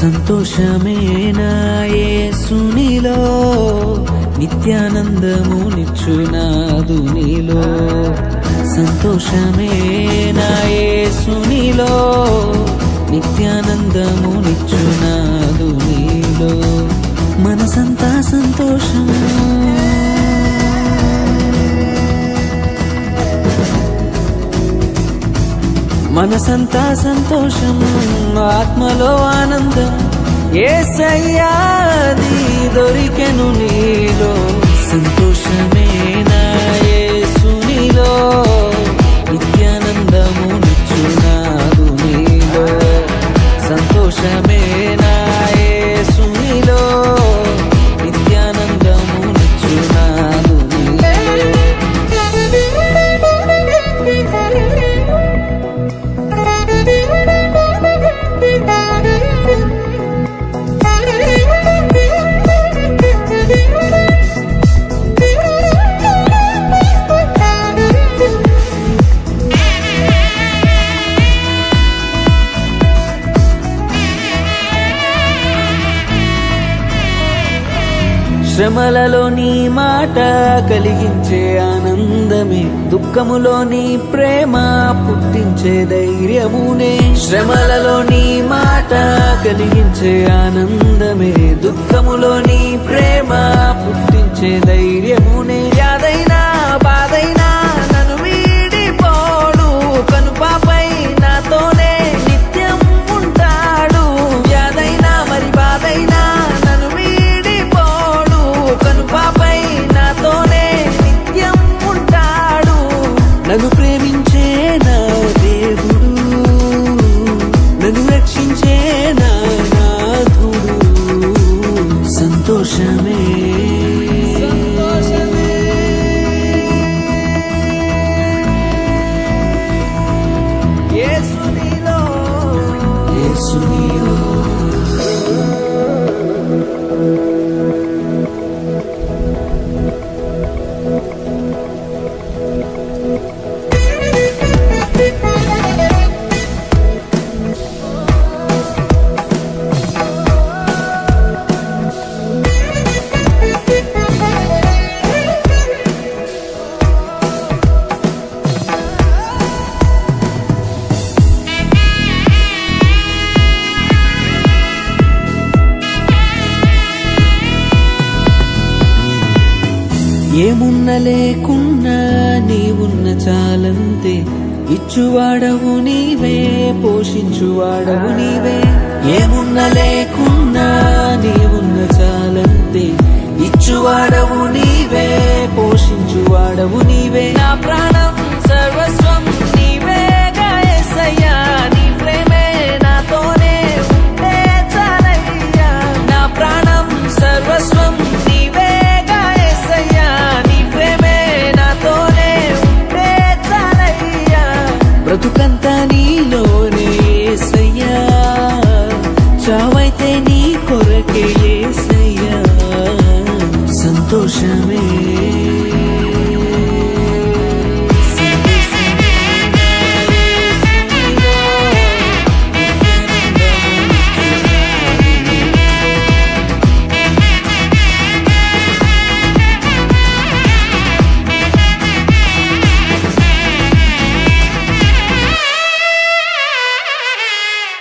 సంతోషమేనా సునీలో నిత్యానందము నిచ్చునాదు నీలో. సంతోషమేనా సునీలో నిత్యానందము నిచ్చునాదు నీలో. మనసంతా సంతోషం మనసంతా సంతోషం ఆత్మలో ఆనందం. ఏసయ్యాది దొరికెను నీ శ్రమలలో నీ మాట కలిగించే ఆనందమే దుఃఖములో నీ ప్రేమ పుట్టించే ధైర్యమునే. శ్రమలలో నీ మాట కలిగించే ఆనందమే దుఃఖములో నీ ప్రేమ పుట్టించే ధైర్యమునే ఏమున్న లేకున్నా నీవున్న చాలంతే. ఇచ్చువాడవు నీవే పోషించువాడవు నీవే. ఏమున్న లేకున్నా నీవున్న చాలంతే. ఇచ్చువాడవు నీవే పోషించువాడవు నీవే. నా ప్రాణం